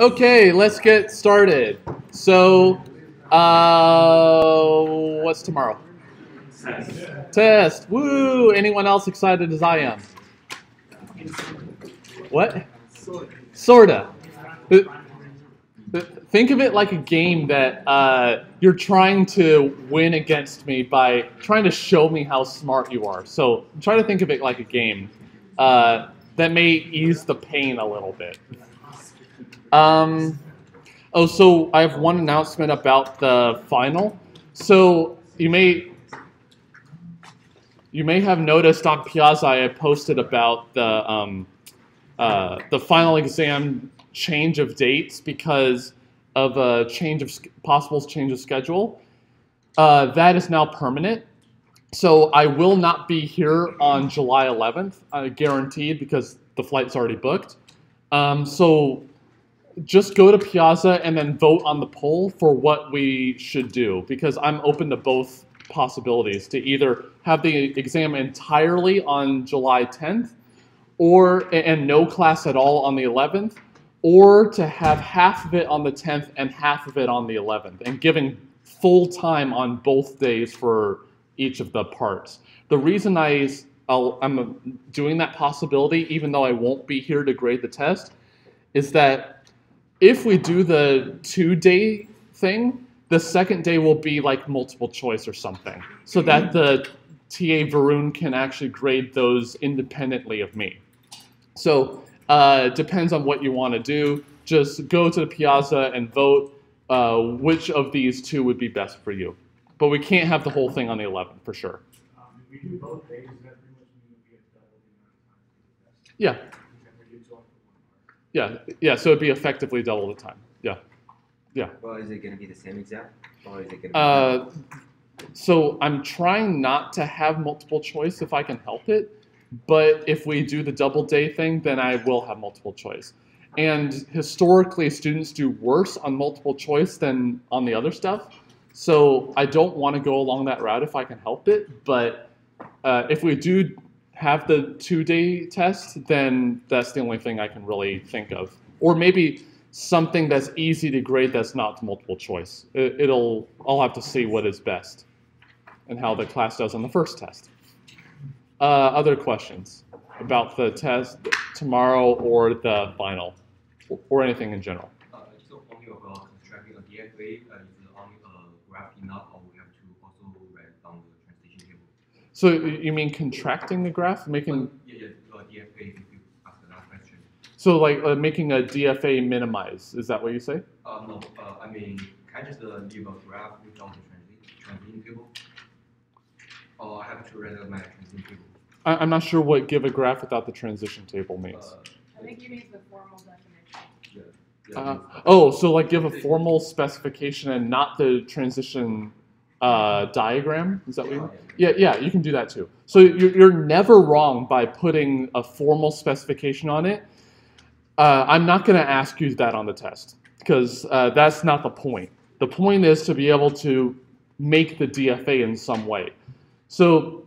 Okay, let's get started. So, uh, what's tomorrow? Test. Test. Woo! Anyone else excited as I am? What? Sorta. Th- th- Think of it like a game that uh, you're trying to win against me by trying to show me how smart you are. So try to think of it like a game uh, that may ease the pain a little bit. Um, oh, so I have one announcement about the final. So you may you may have noticed on Piazza I posted about the um, uh, the final exam change of dates because of a change of possible change of schedule. Uh, that is now permanent. So I will not be here on July 11th, uh, guaranteed, because the flight's already booked. Um, so just go to Piazza and then vote on the poll for what we should do, because I'm open to both possibilities to either have the exam entirely on July 10th, or and no class at all on the 11th, or to have half of it on the 10th and half of it on the 11th, and giving full time on both days for each of the parts. The reason I I'm doing that possibility, even though I won't be here to grade the test, is that if we do the two day thing, the second day will be like multiple choice or something, so that the TA Varun can actually grade those independently of me. So uh, depends on what you want to do. Just go to the piazza and vote uh, which of these two would be best for you. But we can't have the whole thing on the 11th for sure. Um, we do both days, does that pretty much mean we get double the amount of time for the test? Yeah, Except we do two on for one hour. Yeah, yeah. So it'd be effectively double the time. Yeah, yeah. Well, is it going to be the same exam? Or is it going to be Uh, so I'm trying not to have multiple choice if I can help it. But if we do the double day thing, then I will have multiple choice. And historically, students do worse on multiple choice than on the other stuff. So I don't want to go along that route if I can help it. But uh, if we do have the two day test, then that's the only thing I can really think of. Or maybe something that's easy to grade that's not multiple choice. It, it'll I'll have to see what is best and how the class does on the first test. Uh, other questions about the test tomorrow or the final, or anything in general? Uh, so only about constructing a DFA, uh, is only a graph enough, or we have to also write down the translation table? So you mean contracting the graph, making Yeah, yeah, DFA, if you ask that question. so like uh, making a DFA minimize? Is that what you say? Uh, no, uh, I mean, can I just uh, leave a graph without the translation, translation table? Or I have to render my translation table? I, I'm not sure what give a graph without the transition table means. Uh, I think he means the formal definition. yeah, yeah, Uh, oh, so like give a formal specification and not the transition uh, diagram? Is that what you mean? Yeah, yeah, you can do that too. So you're, you're never wrong by putting a formal specification on it. Uh, I'm not going to ask you that on the test because uh, that's not the point. The point is to be able to make the DFA in some way. So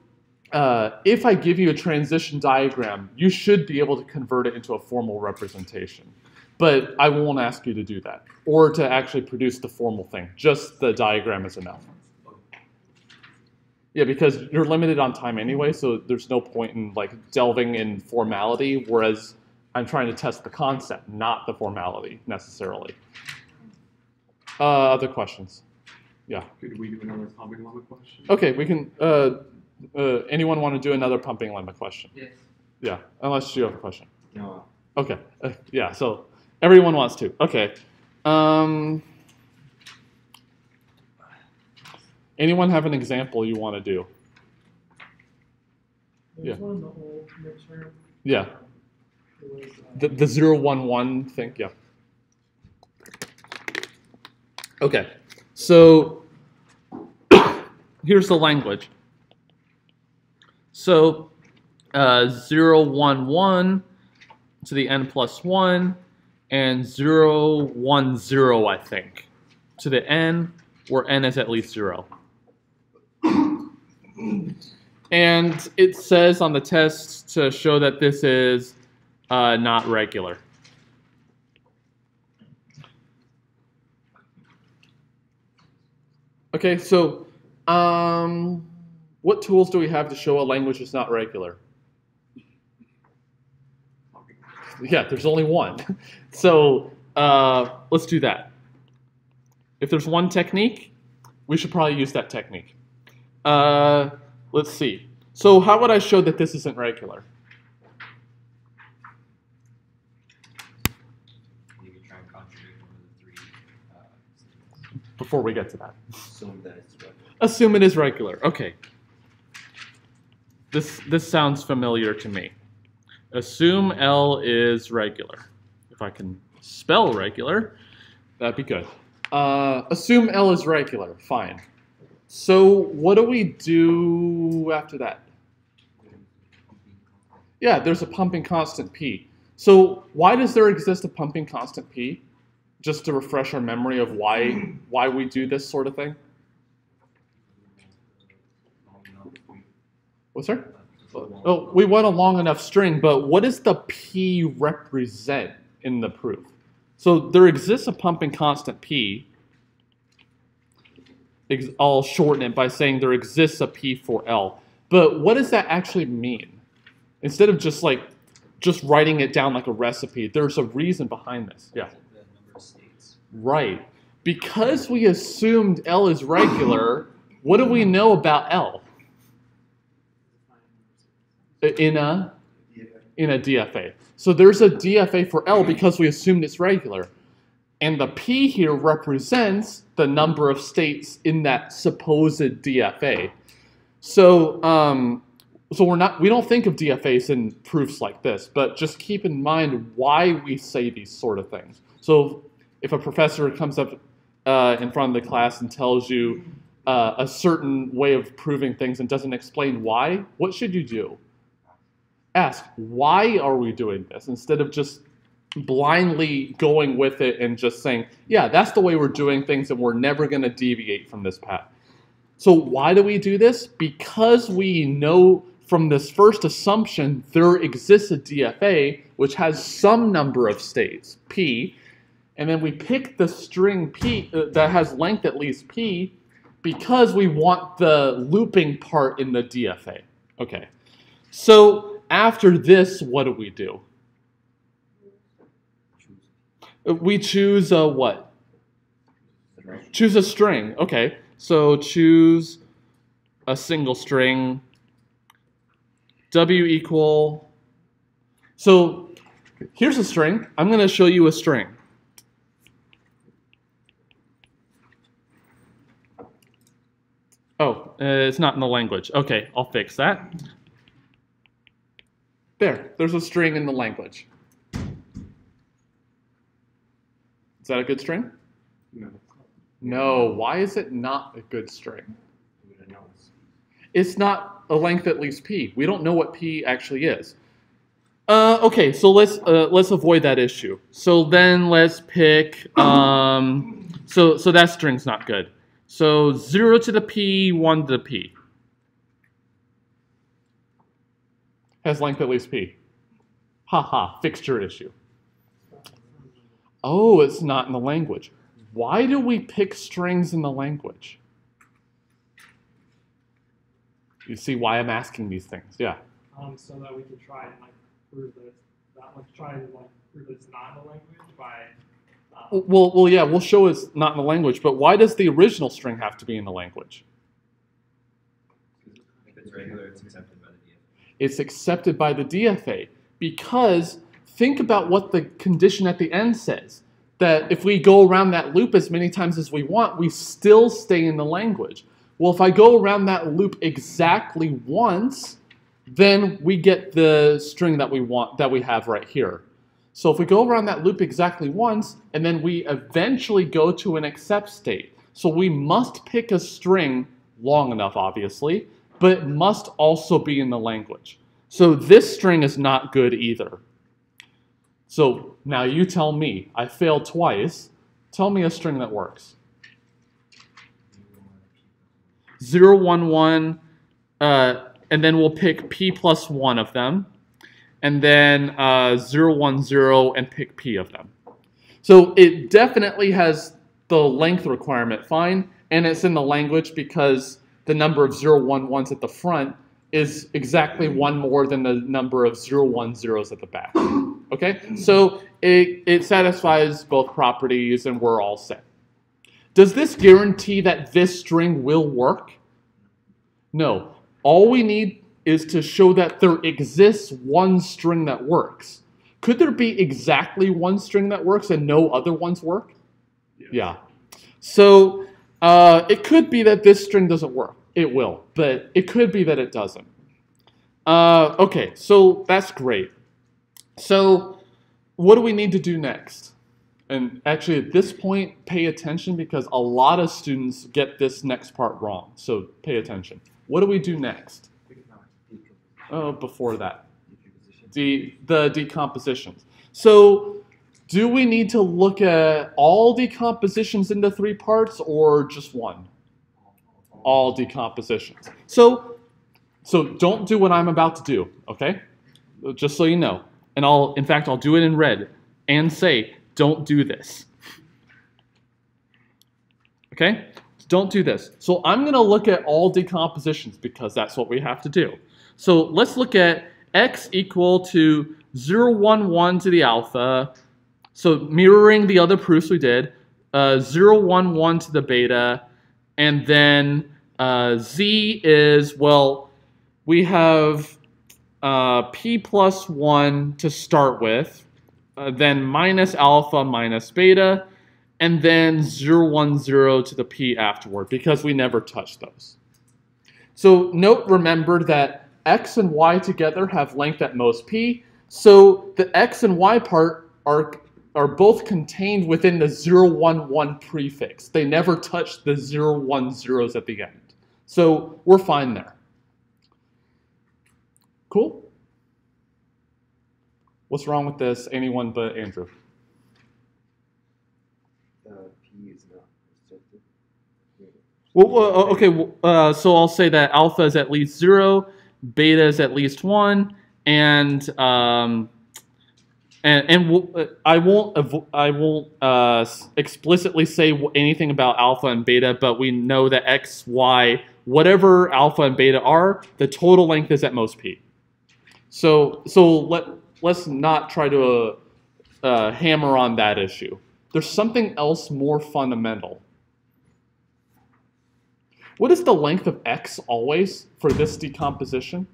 uh, if I give you a transition diagram, you should be able to convert it into a formal representation. But I won't ask you to do that or to actually produce the formal thing. Just the diagram is enough. Yeah, because you're limited on time anyway, so there's no point in like delving in formality. Whereas I'm trying to test the concept, not the formality necessarily. Uh, other questions? Yeah. Could we do another pumping lemma question? Okay, we can. Uh, uh, anyone want to do another pumping lemma question? Yes. Yeah, unless you have a question. No. Okay. Uh, yeah. So everyone wants to. Okay. Um, anyone have an example you want to do? There's Yeah. one the old midterm, Yeah. was, uh, The the zero one one thing. Yeah. Okay. So here's the language. So uh, zero one one to the n plus one and zero one zero I think to the n where n is at least zero. And it says on the test to show that this is uh, not regular. Okay, so um, what tools do we have to show a language is not regular? Yeah, there's only one. so uh, let's do that. If there's one technique, we should probably use that technique. Uh, let's see. So how would I show that this isn't regular? You can try and contradict one of the three, uh. Before we get to that. Assume that it's right. Assume it is regular. Okay. This this sounds familiar to me. Assume L is regular. If I can spell regular, that'd be good. Uh, assume L is regular. Fine. So what do we do after that? Yeah, there's a pumping constant P. So why does there exist a pumping constant P? Just to refresh our memory of why why we do this sort of thing. What's that? Oh, we want a long enough string, but what does the P represent in the proof? So there exists a pumping constant P. I'll shorten it by saying there exists a P for L. But what does that actually mean? Instead of just like just writing it down like a recipe, there's a reason behind this. Yeah. The number of states. Right. Because we assumed L is regular, what do we know about L? In a in a DFA. So there's a DFA for L because we assumed it's regular. And the P here represents the number of states in that supposed DFA. So um, so we're not we don't think of DFAs in proofs like this, but just keep in mind why we say these sort of things. So if a professor comes up uh, in front of the class and tells you uh, a certain way of proving things and doesn't explain why, what should you do? Ask, why are we doing this? Instead of just blindly going with it and just saying, yeah, that's the way we're doing things and we're never going to deviate from this path. So, why do we do this? Because we know from this first assumption there exists a DFA which has some number of states, P, and then we pick the string P uh, that has length at least P because we want the looping part in the DFA. Okay. So after this, what do we do? Uh, We choose a what? Right. Choose a string. Okay. So choose a single string. W equal. So here's a string. I'm going to show you a string. Oh, uh, it's not in the language. Okay, I'll fix that. There, there's a string in the language. Is that a good string? No. No. Why is it not a good string? We don't know. It's not a length at least p. We don't know what p actually is. Uh, okay, so let's uh, let's avoid that issue. So then let's pick. Um, so so that string's not good. So zero to the p, one to the p. Has length at least p. Ha ha, fixture issue. Oh, it's not in the language. Why do we pick strings in the language? You see why I'm asking these things, yeah. Um, so that we can try and like prove that it's not like try and like prove that it's not in the language by. Um, Well, well, yeah, we'll show it's not in the language, but why does the original string have to be in the language? If it's regular, it's accepted by the DFA. It's accepted by the DFA because think about what the condition at the end says. That if we go around that loop as many times as we want, we still stay in the language. Well, if I go around that loop exactly once, then we get the string that we want that we have right here. So if we go around that loop exactly once, and then we eventually go to an accept state. So we must pick a string long enough, obviously, but it must also be in the language. So this string is not good either. So now you tell me, I failed twice. Tell me a string that works. 0, 1, 1, uh, and then we'll pick p plus 1 of them, and then uh, 0, 1, 0, and pick p of them. So it definitely has the length requirement, fine. and it's in the language because the number of zero one ones at the front is exactly one more than the number of zero one zeros at the back. Okay, so it, it satisfies both properties and we're all set. Does this guarantee that this string will work? No. All we need is to show that there exists one string that works. Could there be exactly one string that works and no other ones work? Yeah. So uh, it could be that this string doesn't work. It will, but it could be that it doesn't. Uh, okay, so that's great. So what do we need to do next? And actually, at this point, pay attention because a lot of students get this next part wrong. So pay attention. What do we do next? Oh, before that, the the decompositions. So, do we need to look at all decompositions into three parts or just one? All decompositions. So, so don't do what I'm about to do, okay? Just so you know. And I'll, in fact, I'll do it in red and say, don't do this. Okay? Don't do this. So I'm going to look at all decompositions because that's what we have to do. So let's look at x equal to 0, 1, 1 to the alpha. So mirroring the other proofs we did, uh, 0, 1, 1 to the beta. And then uh, z is, well, we have uh, p plus 1 to start with, uh, then minus alpha minus beta, and then 0, 1, 0 to the p afterward because we never touched those. So note, remember that x and y together have length at most p, so the x and y part are, are both contained within the 0, 1, 1 prefix. They never touch the 0, 1 zeros at the end. So we're fine there. Cool? What's wrong with this? Anyone but Andrew. Uh, P is not restricted. Well, well, uh, okay, well, uh, so I'll say that alpha is at least zero, beta is at least one, and um, and and we'll, uh, I won't avo- I won't uh, explicitly say w- anything about alpha and beta, but we know that x, y, whatever alpha and beta are, the total length is at most p. So so let let's not try to uh, uh, hammer on that issue. There's something else more fundamental. What is the length of x always for this decomposition?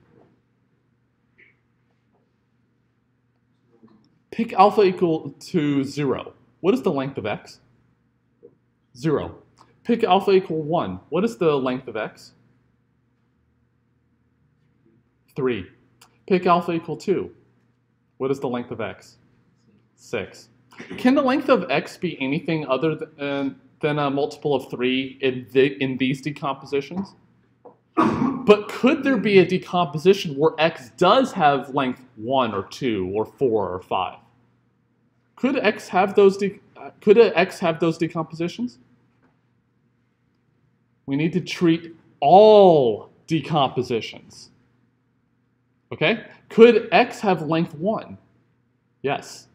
Pick alpha equal to 0. What is the length of x? 0. Pick alpha equal 1. What is the length of x? 3. Pick alpha equal 2. What is the length of x? 6. Can the length of x be anything other than, than a multiple of 3 in, the, in these decompositions? But could there be a decomposition where x does have length 1 or 2 or 4 or 5? Could x have those could x have those decompositions? We need to treat all decompositions. Okay? Could x have length 1? Yes.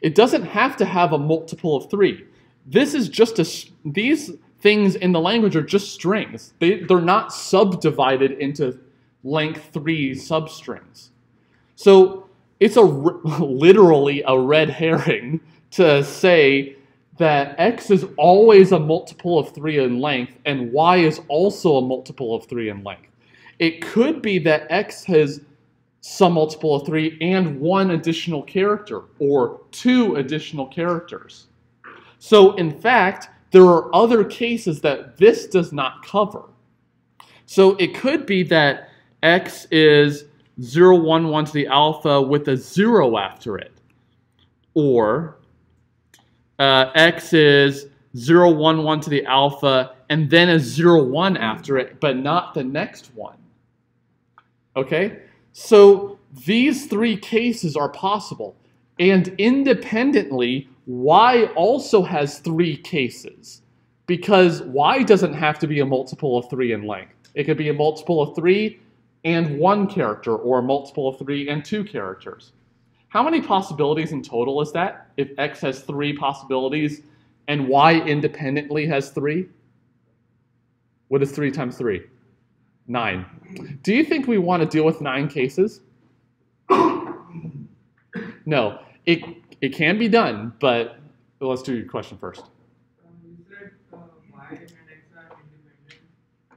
It doesn't have to have a multiple of 3. This is just a these things in the language are just strings. They they're not subdivided into length 3 substrings. So it's a literally a red herring to say that x is always a multiple of 3 in length and y is also a multiple of 3 in length. It could be that x has some multiple of 3 and one additional character or two additional characters. So in fact, there are other cases that this does not cover. So it could be that x is 0, 1, 1 to the alpha with a 0 after it. Or uh, x is 0, 1, 1 to the alpha and then a 0, 1 after it, but not the next one. Okay? So these three cases are possible. And independently, y also has three cases because y doesn't have to be a multiple of 3 in length. It could be a multiple of 3 and one character or a multiple of 3 and two characters. How many possibilities in total is that if x has three possibilities and y independently has three? What is 3 times 3? 9. Do you think we want to deal with 9 cases? No. It, it can be done, but let's do your question first. Uh, you said uh, y and x are independent,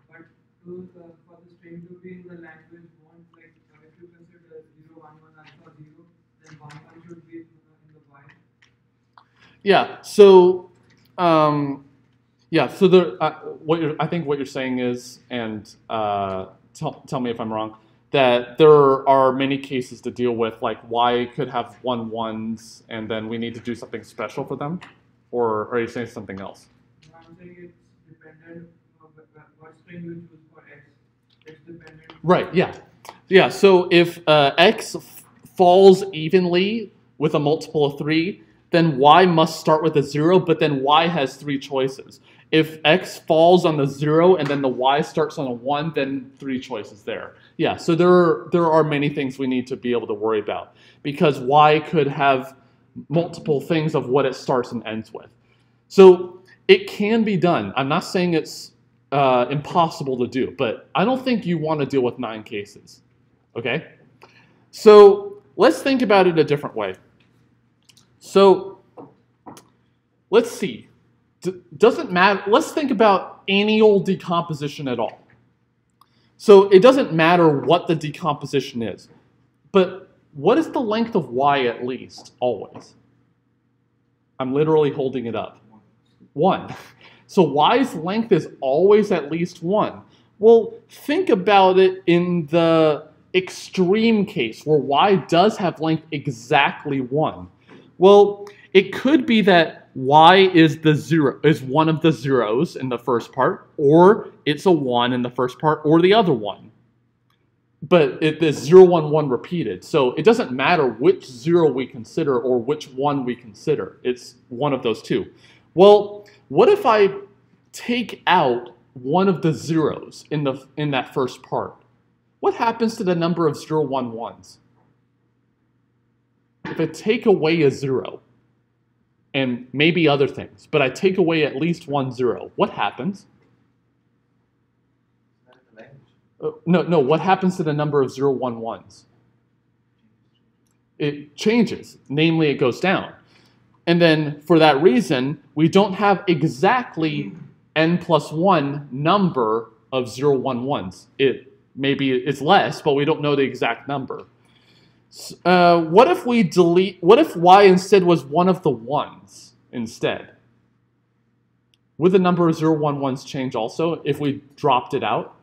but those uh, for the string to be in the language won't like uh, if you consider 0, 1, 1 alpha 0, then 1, 1 should be in the, in the y. Yeah. So, um, yeah. So uh, what you're, I think what you're saying is, and uh, tell tell me if I'm wrong, that there are many cases to deal with, like y could have one ones, and then we need to do something special for them, or are you saying something else? I'm saying it's dependent on the- the- what string you choose for x. It's dependent. Right. Yeah. Yeah. So if uh, x falls evenly with a multiple of three, then y must start with a zero, but then y has three choices. If x falls on the zero and then the y starts on a one, then three choices there. Yeah. So there are, there are many things we need to be able to worry about because y could have multiple things of what it starts and ends with. So it can be done. I'm not saying it's uh, impossible to do, but I don't think you want to deal with nine cases. Okay? So let's think about it a different way. So let's see. D- doesn't matter. Let's think about annual decomposition at all. So it doesn't matter what the decomposition is, but what is the length of y at least always? I'm literally holding it up. One. So y's length is always at least one. Well, think about it in the extreme case where y does have length exactly one. Well, it could be that y is the zero is one of the zeros in the first part, or it's a one in the first part, or the other one. But it is zero one one repeated, so it doesn't matter which zero we consider or which one we consider. It's one of those two. Well, what if I take out one of the zeros in the in that first part? What happens to the number of zero one ones? If I take away a zero, and maybe other things, but I take away at least one zero, what happens? Not the language. Uh, no, no. What happens to the number of zero one ones? It changes. Namely, it goes down. And then for that reason, we don't have exactly n plus one number of zero one ones. It maybe it's less, but we don't know the exact number. Uh, what if we delete? What if y instead was one of the ones instead? Would the number of zero one ones change also if we dropped it out?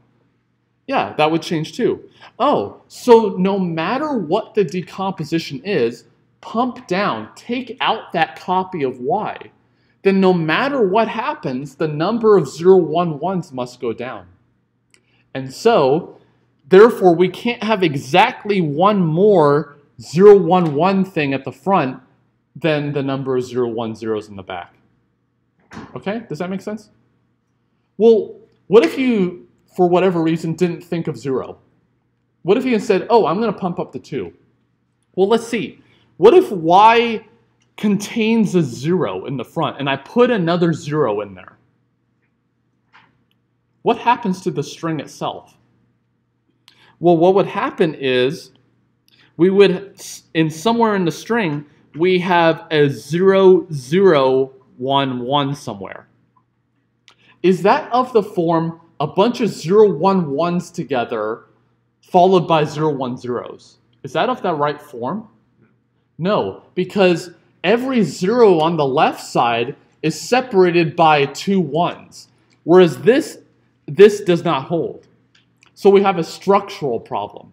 Yeah, that would change too. Oh, so no matter what the decomposition is, pump down, take out that copy of y. Then no matter what happens, the number of 011s must go down. And so, therefore, we can't have exactly one more 011 thing at the front than the number of 010s in the back. Okay, does that make sense? Well, what if you, for whatever reason, didn't think of zero? What if you said, oh, I'm going to pump up the two? Well, let's see. What if y contains a zero in the front and I put another zero in there? What happens to the string itself? Well, what would happen is we would, in somewhere in the string, we have a zero, zero, one, one somewhere. Is that of the form a bunch of zero, one, ones together followed by zero, one, zeros? Is that of that right form? No, because every zero on the left side is separated by two ones, whereas this this does not hold. So we have a structural problem.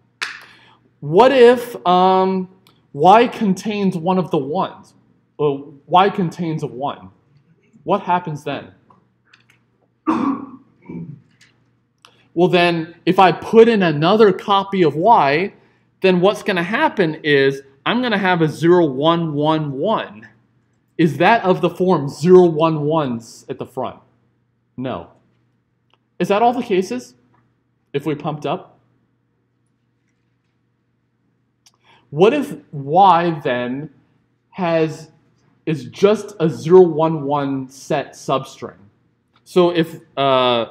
What if um, y contains one of the ones? Well, y contains a one. What happens then? Well, then, if I put in another copy of y, then what's going to happen is I'm going to have a 0, 1, 1, 1. Is that of the form 0, 1, 1s at the front? No. Is that all the cases if we pumped up? What if y then has is just a 0, 1, 1 set substring? So if uh,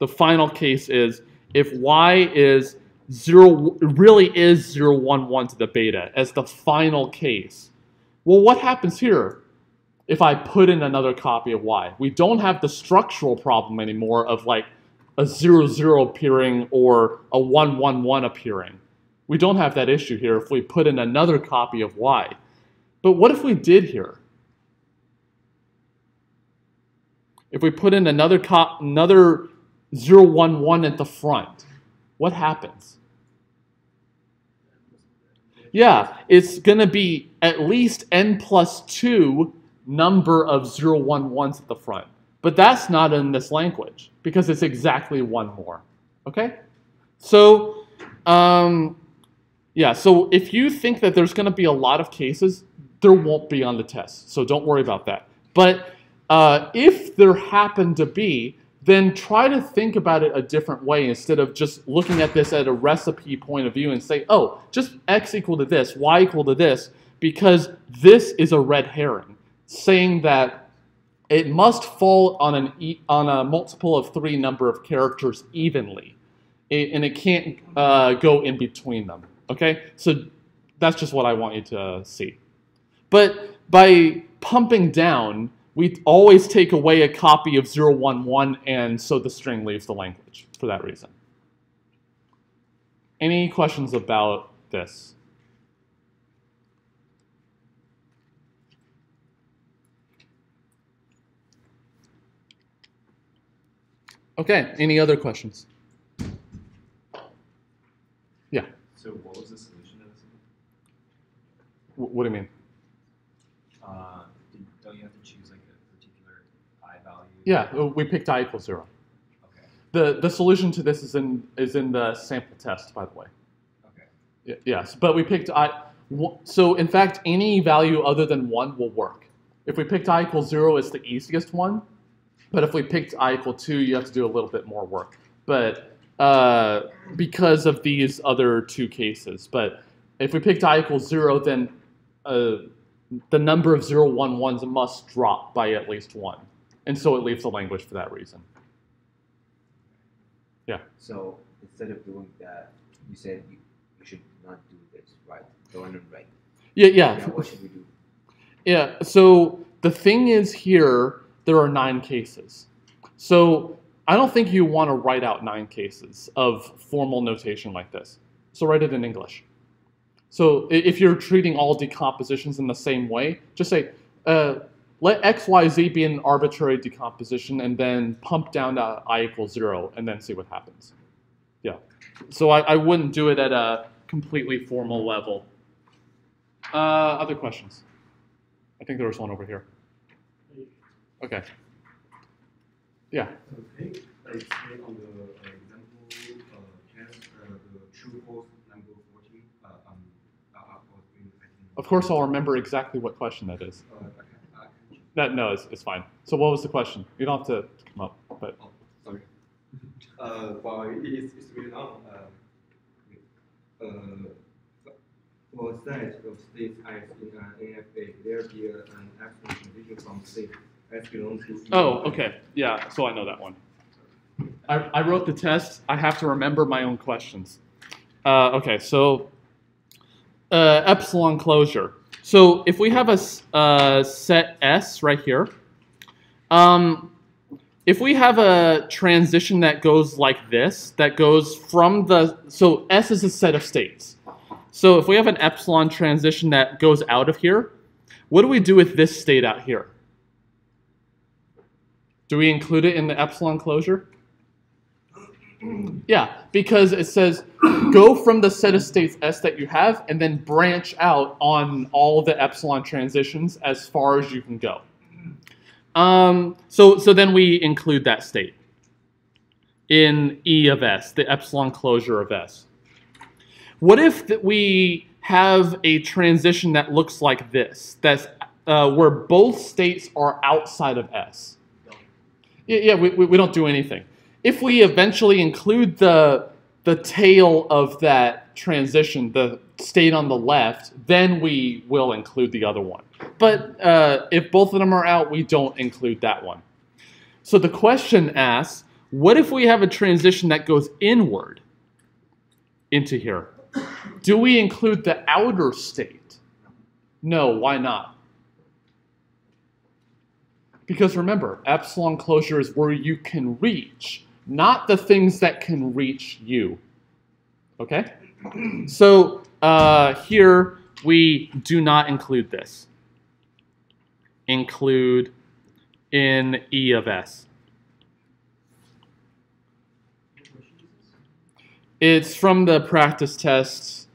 The final case is if y is zero really is zero one one to the beta as the final case. Well, what happens here if I put in another copy of y? We don't have the structural problem anymore of like a zero zero appearing or a one one one appearing. We don't have that issue here if we put in another copy of y. But what if we did here? If we put in another co- another 011 at the front, what happens? Yeah, it's going to be at least n plus 2 number of 011s at the front. But that's not in this language because it's exactly one more. Okay? So, um, yeah, so if you think that there's going to be a lot of cases, there won't be on the test. So don't worry about that. But uh, if there happen to be, then try to think about it a different way instead of just looking at this at a recipe point of view and say, oh, just x equal to this, y equal to this, because this is a red herring, saying that it must fall on an e on a multiple of three number of characters evenly, it, and it can't uh, go in between them. Okay, so that's just what I want you to see. But by pumping down, we always take away a copy of 011, and so the string leaves the language for that reason. Any questions about this? Okay, any other questions? Yeah, So what was the solution to this? what do you mean? Uh, don't you have to choose like a particular i value? Yeah, uh, we picked i equals zero. Okay, The, the solution to this is in, is in the sample test, by the way. okay. Yes, but we picked i. So in fact, any value other than one will work. If we picked i equals zero, it's the easiest one. But if we picked i equal two, you have to do a little bit more work. But uh, because of these other two cases, but if we picked i equals zero, then uh, the number of zero one ones must drop by at least one, and so it leaves the language for that reason. Yeah. So instead of doing that, you said you, you should not do this, right? One on right. Yeah, yeah. Now what should we do? Yeah, so the thing is here, there are nine cases. So I don't think you want to write out nine cases of formal notation like this. So write it in English. So if you're treating all decompositions in the same way, just say, uh, let x, y, z be an arbitrary decomposition and then pump down to i equals zero and then see what happens. Yeah. So I, I wouldn't do it at a completely formal level. Uh, other questions? I think there was one over here. Okay. Yeah. Okay, I say on the example uh, test, uh, the true false number 14, uh, um, uh, for doing the testing. Of course, I'll remember exactly what question that is. Uh, I I. That no, it's, it's fine. So what was the question? You don't have to come up, but Oh, sorry. Uh, well, it is, it's written on, uh, uh, for set of states as in an NFA, there be an epsilon transition from state as belongs to. Oh, okay, yeah. So I know that one. I, I wrote the test. I have to remember my own questions. Uh, okay, so uh, epsilon closure. So if we have a uh, set S right here, um, if we have a transition that goes like this, that goes from the, so S is a set of states. So if we have an epsilon transition that goes out of here, what do we do with this state out here? Do we include it in the epsilon closure? Yeah, because it says go from the set of states S that you have and then branch out on all the epsilon transitions as far as you can go. Um, so, so then we include that state in E of S, the epsilon closure of S. What if that we have a transition that looks like this, that's uh, where both states are outside of S? Yeah, we, we don't do anything. If we eventually include the, the tail of that transition, the state on the left, then we will include the other one. But uh, if both of them are out, we don't include that one. So the question asks, What if we have a transition that goes inward into here? Do we include the outer state? No, why not? Because remember, epsilon closure is where you can reach, not the things that can reach you. Okay? So uh, here we do not include this. Include in E of S. It's from the practice test.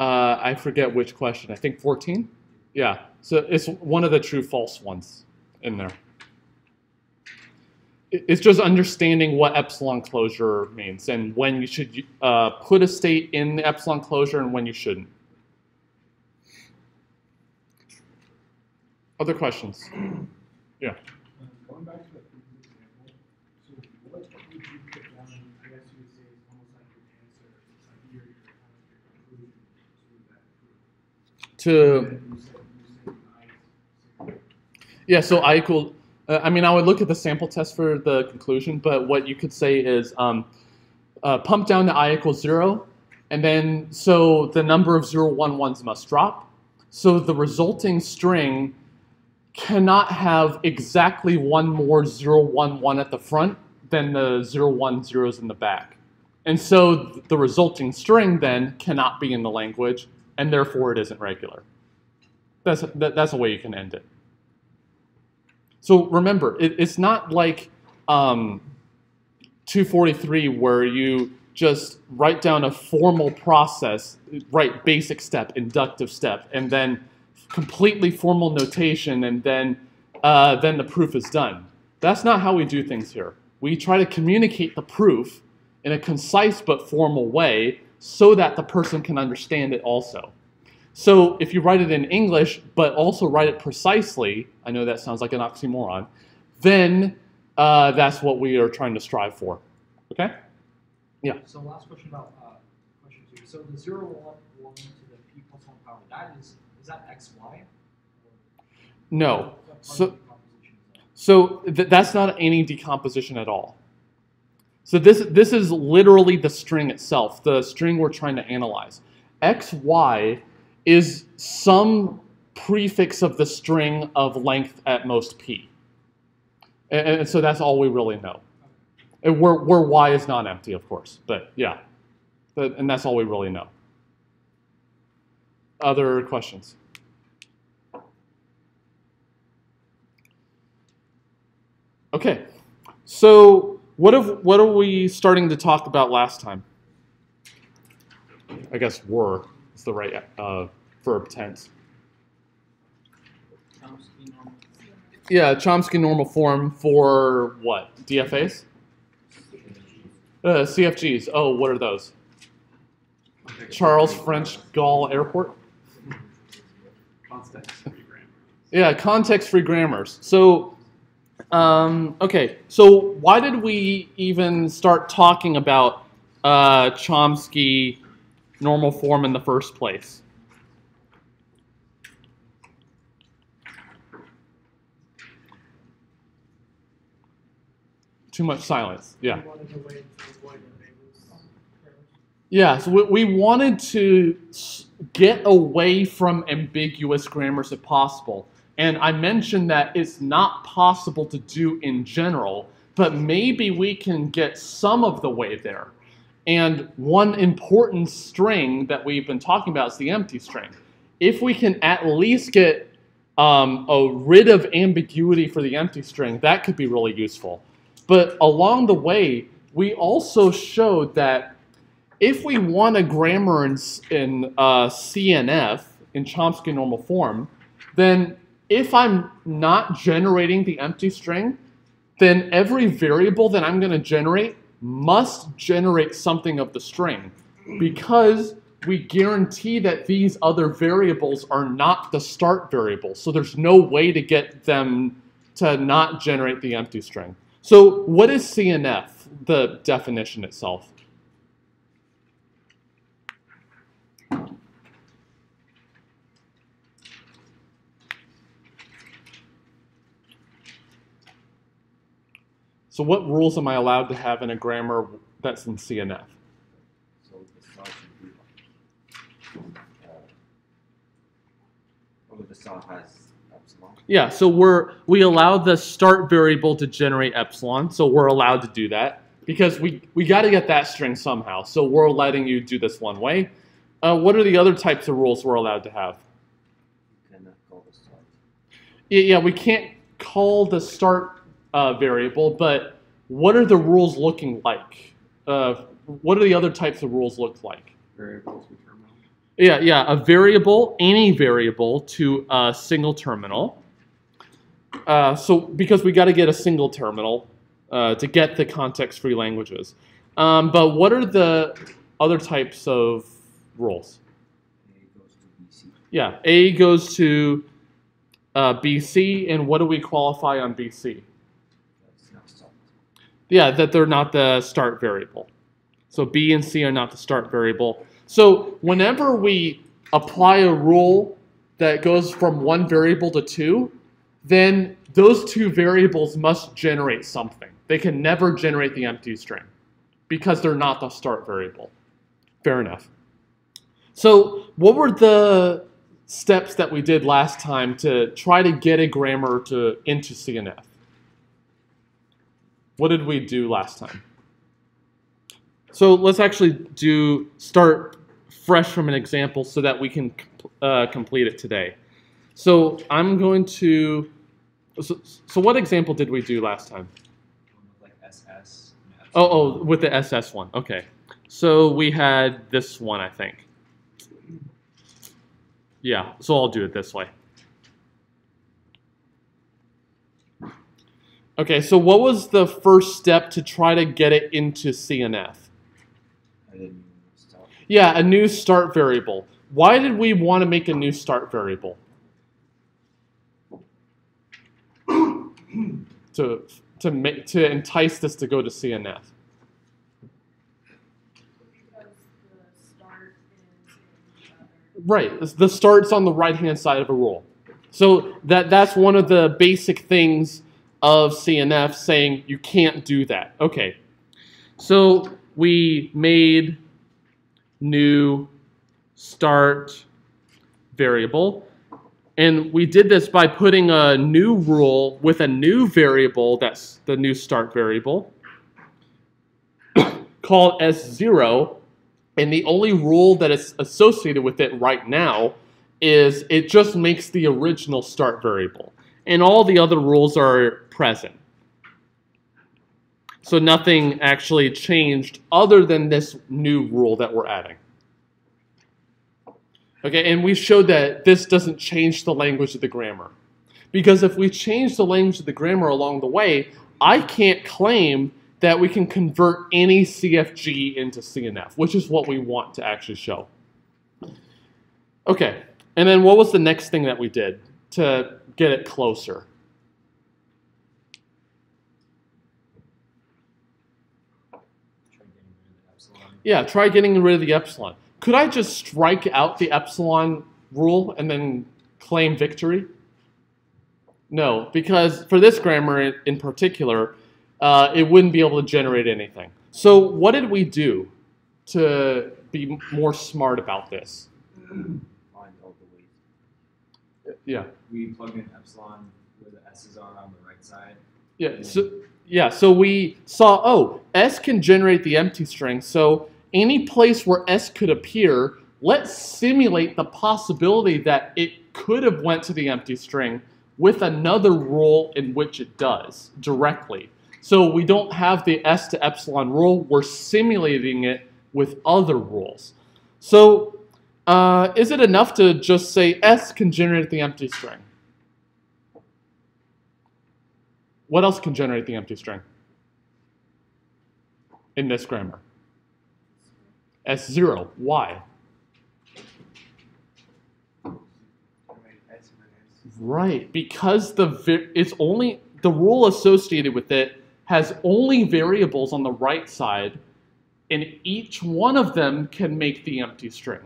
Uh, I forget which question. I think 14? Yeah. So it's one of the true false ones in there. It's just understanding what epsilon closure means and when you should uh, put a state in the epsilon closure and when you shouldn't. Other questions? Yeah. Going back to Yeah, so I equal. Uh, I mean, I would look at the sample test for the conclusion, but what you could say is um, uh, pump down to i equals zero, and then so the number of zero one ones must drop. So the resulting string cannot have exactly one more zero one one at the front than the zero one zeros in the back, and so th- the resulting string then cannot be in the language, and therefore it isn't regular. That's that, that's a way you can end it. So remember, it, it's not like um, 243 where you just write down a formal process, write basic step, inductive step, and then completely formal notation, and then uh, then the proof is done. That's not how we do things here. We try to communicate the proof in a concise but formal way so that the person can understand it also. So if you write it in English, but also write it precisely, I know that sounds like an oxymoron, then uh, that's what we are trying to strive for. Okay? Yeah. So last question about uh, question two. So the zero one one to the p plus one power. That is is that x y? No. So- the decomposition is that? So th- that's not any decomposition at all. So this this is literally the string itself, the string we're trying to analyze. X y is some prefix of the string of length at most p, and, and so that's all we really know. And where where y is not empty, of course, but yeah, but, and that's all we really know. Other questions? Okay, so what have what are we starting to talk about last time? I guess were is the right uh, verb tense. Chomsky normal. Yeah, Chomsky normal form for what? DFAs? Uh, CFGs. Oh, what are those? Charles French Gaulle Airport? context-free grammar. Yeah, context-free grammars. So, um, okay. So why did we even start talking about uh, Chomsky normal form in the first place? Too much silence. Yeah. We wanted to avoid ambiguous terms. Yeah, so we, we wanted to get away from ambiguous grammars if possible. And I mentioned that it's not possible to do in general, but maybe we can get some of the way there. And one important string that we've been talking about is the empty string. If we can at least get um, a rid of ambiguity for the empty string, that could be really useful. But along the way, we also showed that if we want a grammar in, in uh, CNF, in Chomsky normal form, then if I'm not generating the empty string, then every variable that I'm going to generate must generate something of the string because we guarantee that these other variables are not the start variables. So there's no way to get them to not generate the empty string. So what is CNF, the definition itself? So what rules am I allowed to have in a grammar that's in CNF? So the be uh, the start has epsilon. Yeah, so we're we allow the start variable to generate epsilon, so we're allowed to do that because we we got to get that string somehow. So we're letting you do this one way. Uh, what are the other types of rules we're allowed to have? You cannot call the start. Yeah, yeah, we can't call the start uh, variable, but what are the rules looking like? Uh, what are the other types of rules look like? Variables with terminal. Yeah, yeah, a variable, any variable to a single terminal. Uh, so because we got to get a single terminal uh, to get the context-free languages. Um, but what are the other types of rules? A goes to BC. Yeah, A goes to uh, BC, and what do we qualify on BC? Yeah, that they're not the start variable. So B and C are not the start variable. So whenever we apply a rule that goes from one variable to two, then those two variables must generate something. They can never generate the empty string because they're not the start variable. Fair enough. So what were the steps that we did last time to try to get a grammar to into CNF? What did we do last time? So let's actually do start fresh from an example so that we can uh, complete it today. So I'm going to. So, so what example did we do last time? Like SS. Oh, oh, with the SS one. Okay. So we had this one, I think. Yeah. So I'll do it this way. Okay. So what was the first step to try to get it into CNF? I didn't start. Yeah, a new start variable. Why did we want to make a new start variable? to to make to entice this to go to CNF. Because the start is in the other. Right. The start's on the right hand side of a rule. So that that's one of the basic things of CNF saying you can't do that. Okay. So we made new start variable. And we did this by putting a new rule with a new variable that's the new start variable called S0 and the only rule that is associated with it right now is it just makes the original start variable. And all the other rules are present. So nothing actually changed other than this new rule that we're adding. Okay, and we showed that this doesn't change the language of the grammar. Because if we change the language of the grammar along the way, I can't claim that we can convert any CFG into CNF, which is what we want to actually show. Okay, and then what was the next thing that we did to get it closer? Yeah, try getting rid of the epsilon. Could I just strike out the epsilon rule and then claim victory? No, because for this grammar in- in particular, uh, it wouldn't be able to generate anything. So what did we do to be more smart about this? Find all the ways. Yeah. We plug in epsilon where the S's are on the right side. Yeah. So yeah. So we saw. Oh, S can generate the empty string. So any place where S could appear, let's simulate the possibility that it could have went to the empty string with another rule in which it does directly. So we don't have the S to epsilon rule. We're simulating it with other rules. So uh, is it enough to just say S can generate the empty string? What else can generate the empty string? In this grammar. S0. Why? Right, because the it's only the rule associated with it has only variables on the right side, and each one of them can make the empty string.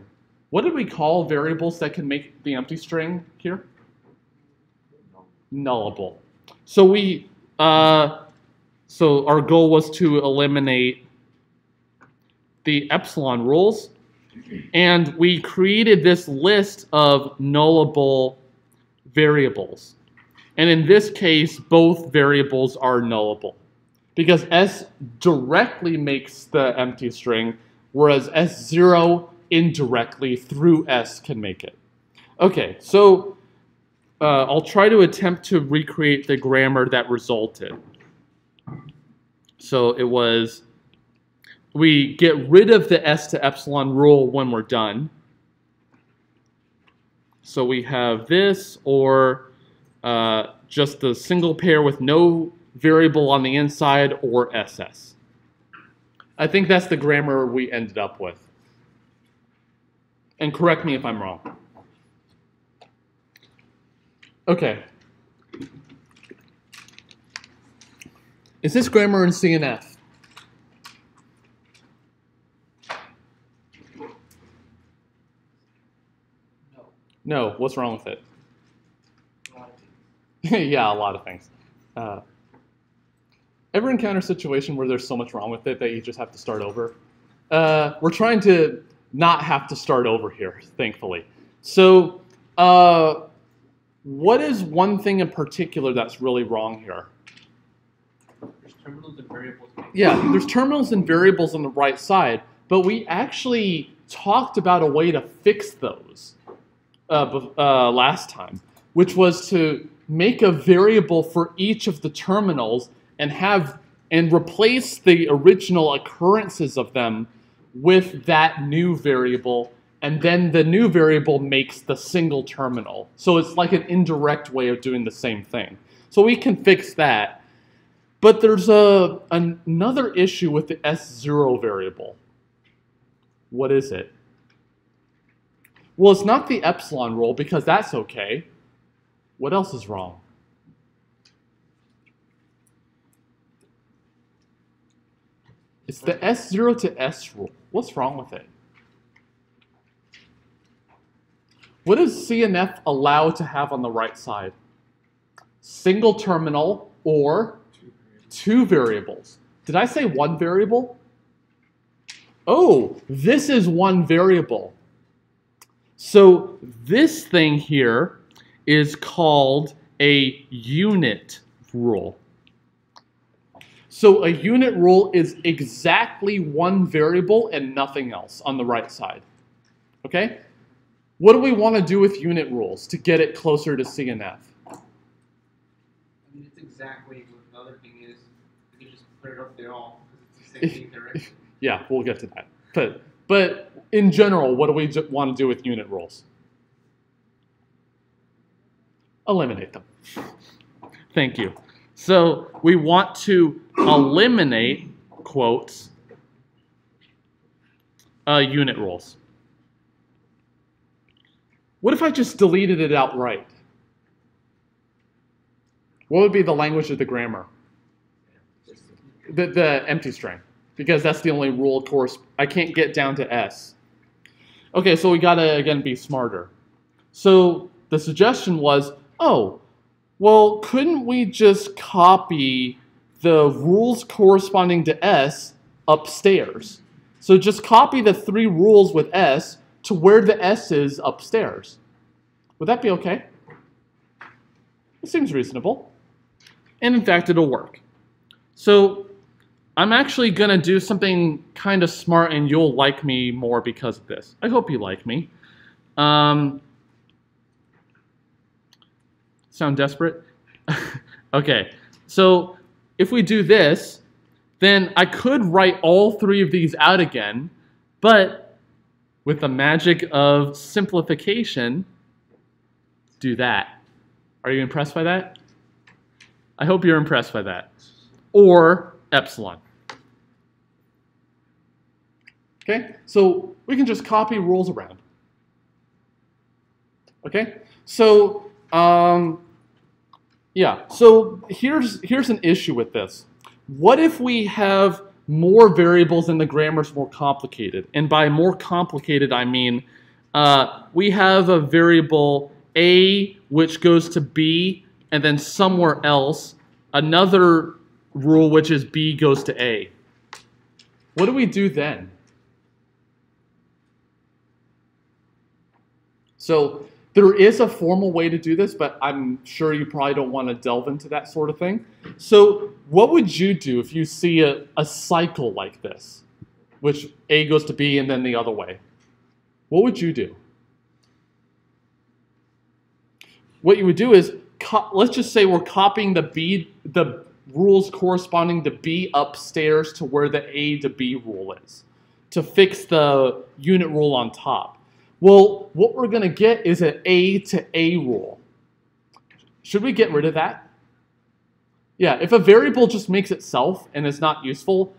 What did we call variables that can make the empty string here? Nullable. So we uh, So our goal was to eliminate the epsilon rules. And we created this list of nullable variables. And in this case, both variables are nullable. Because S directly makes the empty string, whereas S0 indirectly through S can make it. Okay, so uh, I'll try to attempt to recreate the grammar that resulted. So it was, we get rid of the S to epsilon rule when we're done. So we have this, or uh, just the single pair with no variable on the inside, or SS. I think that's the grammar we ended up with. And correct me if I'm wrong. Okay. Is this grammar in CNF? No. No. What's wrong with it? Yeah, a lot of things. Uh, ever encounter a situation where there's so much wrong with it that you just have to start over? Uh, we're trying to not have to start over here, thankfully. So, uh, what is one thing in particular that's really wrong here? There's terminals and variables. Yeah, there's terminals and variables on the right side, but we actually talked about a way to fix those uh, uh, last time, which was to make a variable for each of the terminals and have and replace the original occurrences of them with that new variable and then the new variable makes the single terminal. So it's like an indirect way of doing the same thing. So we can fix that. But there's a an- another issue with the S0 variable. What is it? Well, it's not the epsilon rule because that's okay. What else is wrong? It's the S0 to S rule. What's wrong with it? What is CNF allowed to have on the right side? Single terminal or two variables. Did I say one variable? Oh, this is one variable. So this thing here is called a unit rule. So a unit rule is exactly one variable and nothing else on the right side. Okay? What do we want to do with unit rules to get it closer to CNF? I mean, it's exactly what the other thing is. You can just put it up there all because it's the same thing directly. Yeah, we'll get to that. But but in general, what do we want to do with unit rules? Eliminate them. Thank you. So we want to eliminate quotes uh, unit rules. What if I just deleted it outright? What would be the language of the grammar? The, the empty string, because that's the only rule, of course. I can't get down to S. Okay, so we gotta, again, be smarter. So the suggestion was, oh, well, couldn't we just copy the rules corresponding to S upstairs? So just copy the three rules with S to where the S is upstairs. Would that be okay? It seems reasonable. And in fact, it'll work. So I'm actually going to do something kind of smart and you'll like me more because of this. I hope you like me. Um, sound desperate? okay, so if we do this, then I could write all three of these out again, but with the magic of simplification, do that. Are you impressed by that? I hope you're impressed by that. Or epsilon. Okay, so we can just copy rules around. Okay, so um, yeah, so here's here's an issue with this. What if we have more variables and the grammar's more complicated? And by more complicated, I mean uh, we have a variable a which goes to b, and then somewhere else another rule, which is B goes to A. What do we do then? So there is a formal way to do this, but I'm sure you probably don't want to delve into that sort of thing. So what would you do if you see a, a cycle like this, which A goes to B and then the other way? What would you do? What you would do is, let's just say we're copying the B, the rules corresponding to B upstairs to where the A to B rule is, to fix the unit rule on top. Well, what we're going to get is an A to A rule. Should we get rid of that? Yeah, if a variable just makes itself and is not useful,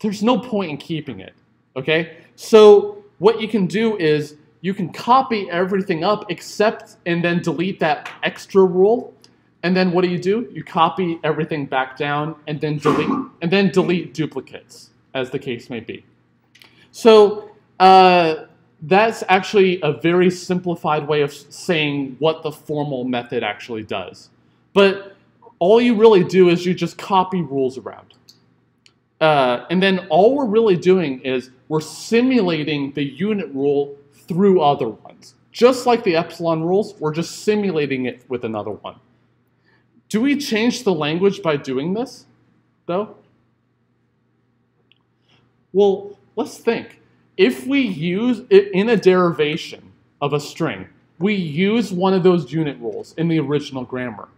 there's no point in keeping it. Okay? So what you can do is you can copy everything up except and then delete that extra rule. And then what do you do? You copy everything back down and then delete and then delete duplicates, as the case may be. So uh, that's actually a very simplified way of saying what the formal method actually does. But all you really do is you just copy rules around. Uh, and then all we're really doing is we're simulating the unit rule through other ones. Just like the epsilon rules, we're just simulating it with another one. Do we change the language by doing this, though? Well, let's think. If we use it in a derivation of a string, we use one of those unit rules in the original grammar.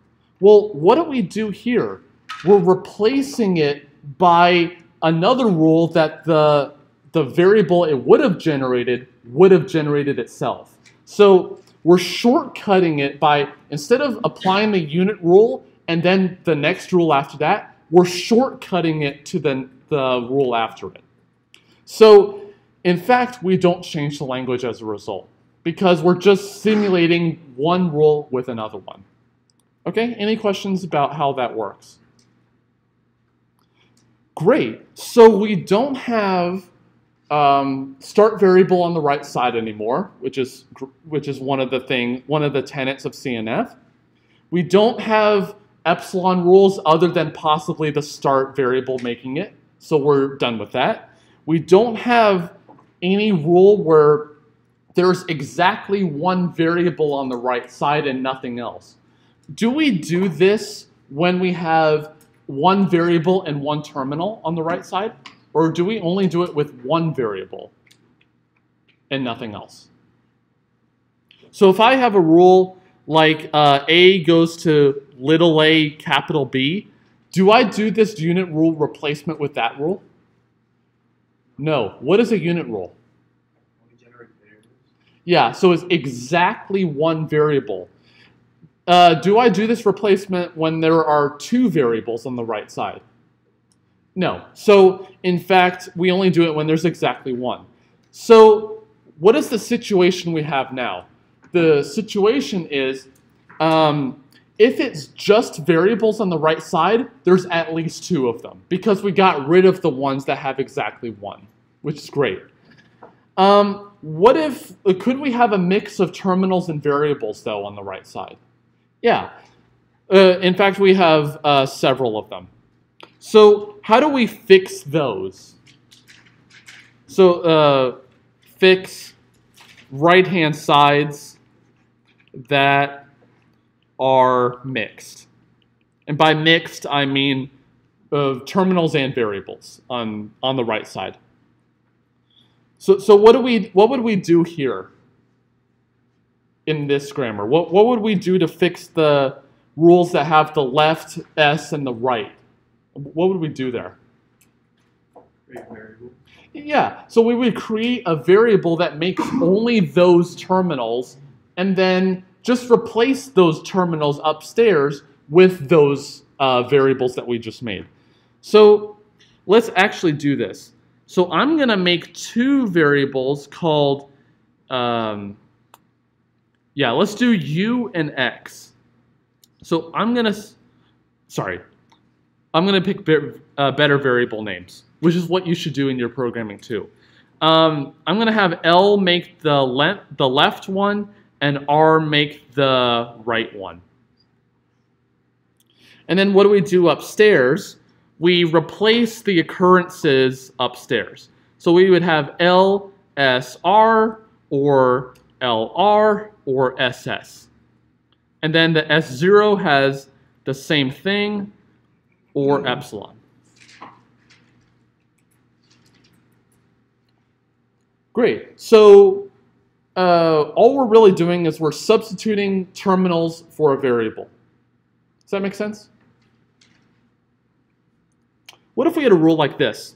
Well, what do we do here? We're replacing it by another rule that the, the variable it would have generated would have generated itself. So we're shortcutting it by, instead of applying the unit rule and then the next rule after that, we're shortcutting it to the, the rule after it. So in fact, we don't change the language as a result because we're just simulating one rule with another one. Okay, any questions about how that works? Great, so we don't have um, start variable on the right side anymore, which is which is one of the thing, one of the tenets of CNF. We don't have epsilon rules other than possibly the start variable making it, so we're done with that. We don't have any rule where there's exactly one variable on the right side and nothing else. Do we do this when we have one variable and one terminal on the right side? Or do we only do it with one variable and nothing else? So if I have a rule like uh, A goes to little a capital B, do I do this unit rule replacement with that rule? No. What is a unit rule? Yeah, so it's exactly one variable. Uh, do I do this replacement when there are two variables on the right side? No. So, in fact, we only do it when there's exactly one. So, what is the situation we have now? The situation is um, if it's just variables on the right side, there's at least two of them because we got rid of the ones that have exactly one, which is great. Um, what if, could we have a mix of terminals and variables though on the right side? Yeah. Uh, in fact, we have uh, several of them. So how do we fix those? So uh, fix right-hand sides that are mixed. And by mixed, I mean uh, terminals and variables on, on the right side. So, so what, do we, what would we do here in this grammar? What, what would we do to fix the rules that have the left S and the right? What would we do there? Create variable. Yeah, so we would create a variable that makes only those terminals and then just replace those terminals upstairs with those uh, variables that we just made. So let's actually do this. So I'm going to make two variables called, um, yeah, let's do u and x. So I'm going to, sorry, I'm going to pick be uh, better variable names, which is what you should do in your programming too. Um, I'm going to have L make the, le the left one and R make the right one. And then what do we do upstairs? we replace the occurrences upstairs. So we would have LSR or LR or SS. And then the S0 has the same thing or epsilon. Great. So uh, all we're really doing is we're substituting terminals for a variable. Does that make sense? What if we had a rule like this?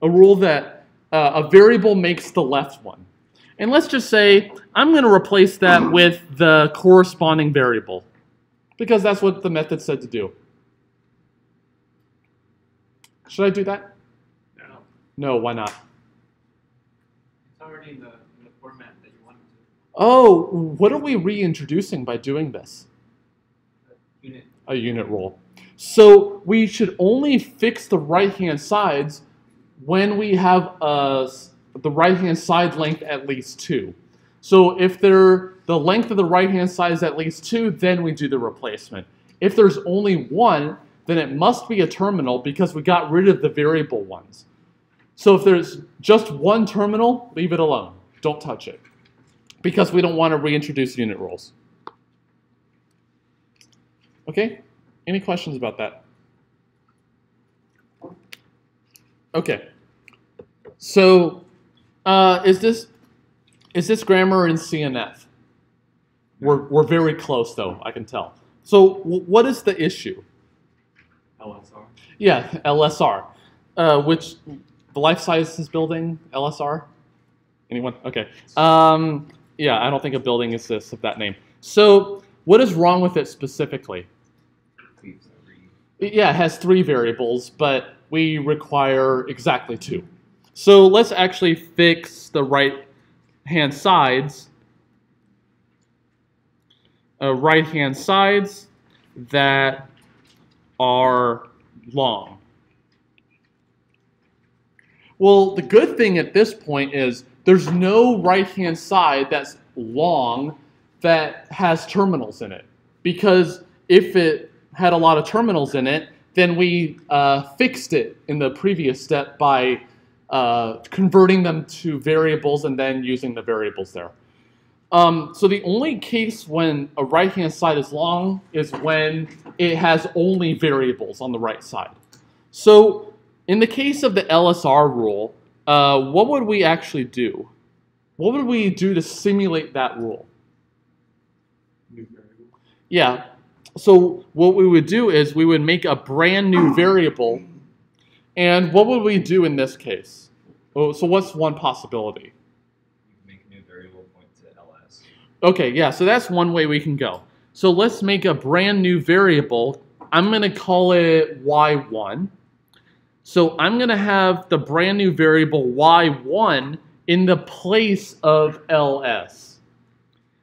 A rule that uh, a variable makes the left one. And let's just say I'm going to replace that with the corresponding variable because that's what the method said to do. Should I do that? No. Why not? It's already in the, in the format that you wanted to. Oh, what are we reintroducing by doing this? A Unit. A unit rule. So we should only fix the right-hand sides when we have a, the right-hand side length at least 2. So if they're, the length of the right-hand side is at least 2, then we do the replacement. If there's only 1, then it must be a terminal because we got rid of the variable ones. So if there's just one terminal, leave it alone. Don't touch it. Because we don't want to reintroduce unit rules. Okay? Any questions about that? Okay. So, uh, is this is this grammar in CNF? We're, we're very close, though, I can tell. So, what is the issue? LSR. Yeah, LSR. Uh, which the life sciences building LSR? Anyone? Okay. Um, yeah, I don't think a building exists of that name. So, what is wrong with it specifically? Yeah, it has three variables, but we require exactly two. So let's actually fix the right hand sides. Uh, right hand sides that are long. Well, the good thing at this point is there's no right hand side that's long that has terminals in it. Because if it had a lot of terminals in it, then we uh, fixed it in the previous step by uh, converting them to variables and then using the variables there. Um, so the only case when a right-hand side is long is when it has only variables on the right side. So in the case of the LSR rule, uh, what would we actually do? What would we do to simulate that rule? Yeah, so what we would do is we would make a brand new variable. And what would we do in this case? Oh, so what's one possibility? Make a new variable point to ls. Okay, yeah, so that's one way we can go. So let's make a brand new variable. I'm going to call it y1. So I'm going to have the brand new variable y1 in the place of ls.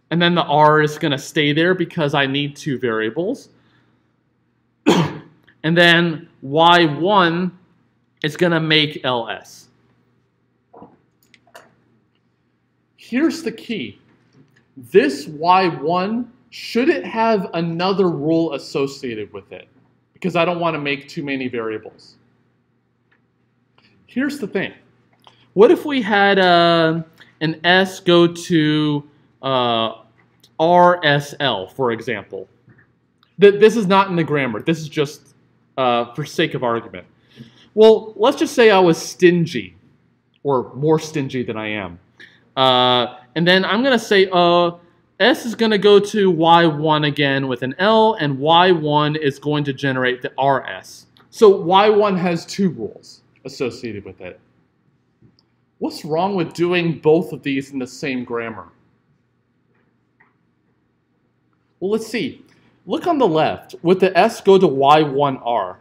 And then the r is going to stay there because I need two variables. and then y1 is going to make ls. Here's the key. This y1, should it have another rule associated with it? Because I don't want to make too many variables. Here's the thing. What if we had uh, an s go to uh, RSL, for example. Th this is not in the grammar. This is just uh, for sake of argument. Well, let's just say I was stingy, or more stingy than I am. Uh, and then I'm going to say uh, S is going to go to Y1 again with an L, and Y1 is going to generate the RS. So Y1 has two rules associated with it. What's wrong with doing both of these in the same grammar? Well, let's see. Look on the left. Would the S go to Y1R?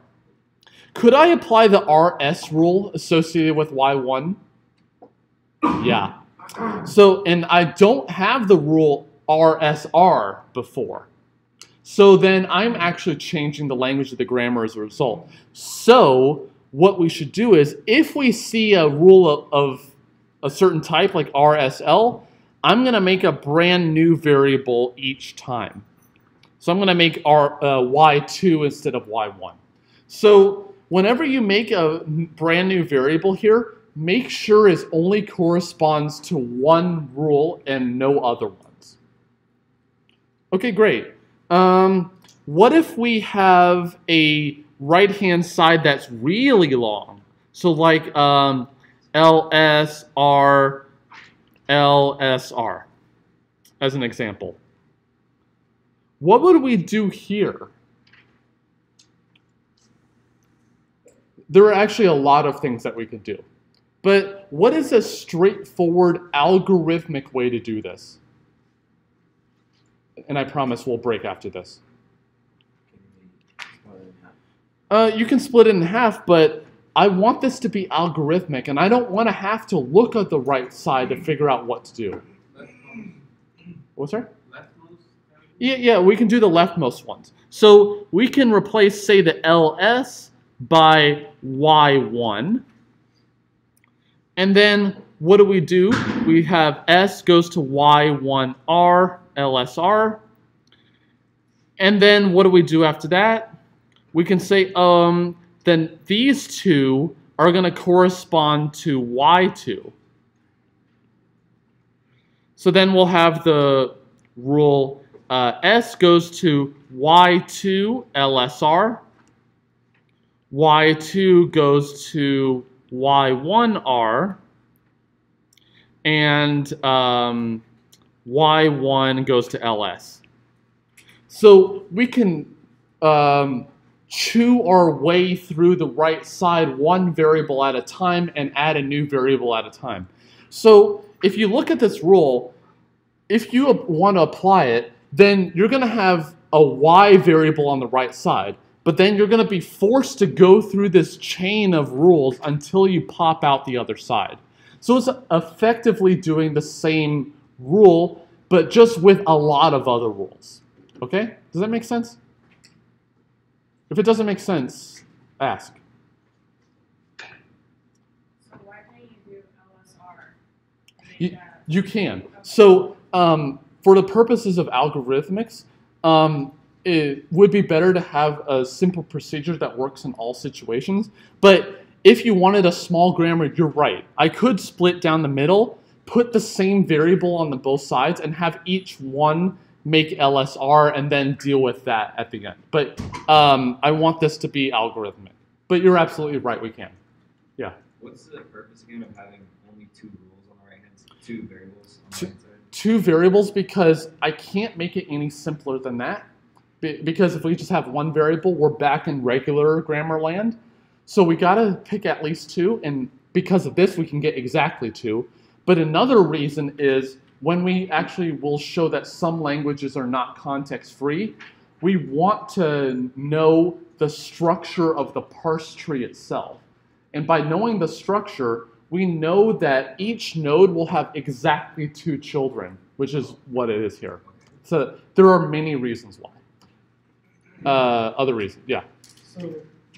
Could I apply the RS rule associated with Y1? Yeah. So, and I don't have the rule RSR before. So then I'm actually changing the language of the grammar as a result. So what we should do is if we see a rule of, of a certain type like RSL, I'm going to make a brand new variable each time. So I'm going to make our uh, y2 instead of y1. So whenever you make a brand new variable here, make sure it only corresponds to one rule and no other ones. Okay, great. Um, what if we have a right-hand side that's really long? So like um, LSR, LSR, as an example. What would we do here? There are actually a lot of things that we could do. But what is a straightforward algorithmic way to do this? And I promise we'll break after this. Can we split it in half? Uh, you can split it in half, but I want this to be algorithmic, and I don't want to have to look at the right side to figure out what to do. What's that? Yeah, yeah, we can do the leftmost ones. So we can replace, say, the ls by y1. And then what do we do? We have s goes to y1r, lsr. And then what do we do after that? We can say, um, then these two are going to correspond to y2. So then we'll have the rule uh, S goes to Y2 LSR, Y2 goes to Y1R, and um, Y1 goes to LS. So we can um, chew our way through the right side one variable at a time and add a new variable at a time. So if you look at this rule, if you want to apply it, then you're going to have a y variable on the right side, but then you're going to be forced to go through this chain of rules until you pop out the other side. So it's effectively doing the same rule, but just with a lot of other rules. Okay? Does that make sense? If it doesn't make sense, ask. So why can't you do LSR? You- You can. So, um, for the purposes of algorithmics, um, it would be better to have a simple procedure that works in all situations. But if you wanted a small grammar, you're right. I could split down the middle, put the same variable on the both sides, and have each one make LSR and then deal with that at the end. But um, I want this to be algorithmic. But you're absolutely right, we can. Yeah. What's the purpose again of having only two rules on the right hand side? Two variables on the Two- right side? two variables because I can't make it any simpler than that. Because if we just have one variable, we're back in regular grammar land. So we got to pick at least two, and because of this, we can get exactly two. But another reason is when we actually will show that some languages are not context free, we want to know the structure of the parse tree itself. And by knowing the structure, we know that each node will have exactly two children, which is what it is here. So there are many reasons why. Uh, other reasons, yeah. So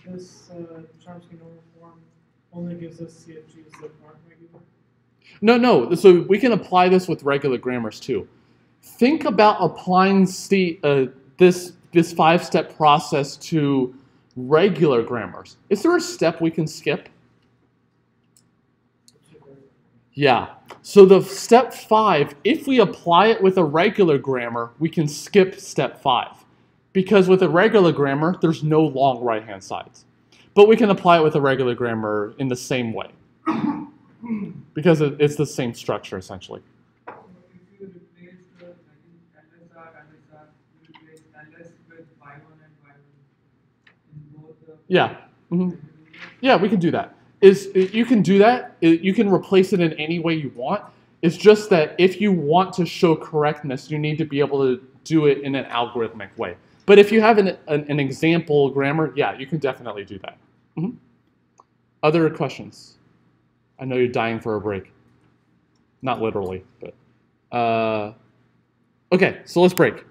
this uh, Chomsky normal form only gives us CFGs that aren't regular. No, no. So we can apply this with regular grammars too. Think about applying uh, this this five step process to regular grammars. Is there a step we can skip? Yeah. So the step five, if we apply it with a regular grammar, we can skip step five. Because with a regular grammar, there's no long right hand sides. But we can apply it with a regular grammar in the same way. Because it- it's the same structure essentially. Yeah. Mhm. Yeah, we can do that. Is you can do that. You can replace it in any way you want. It's just that if you want to show correctness, you need to be able to do it in an algorithmic way. But if you have an, an, an example grammar, yeah, you can definitely do that. Mhm. Other questions? I know you're dying for a break. Not literally, but uh, okay. So let's break.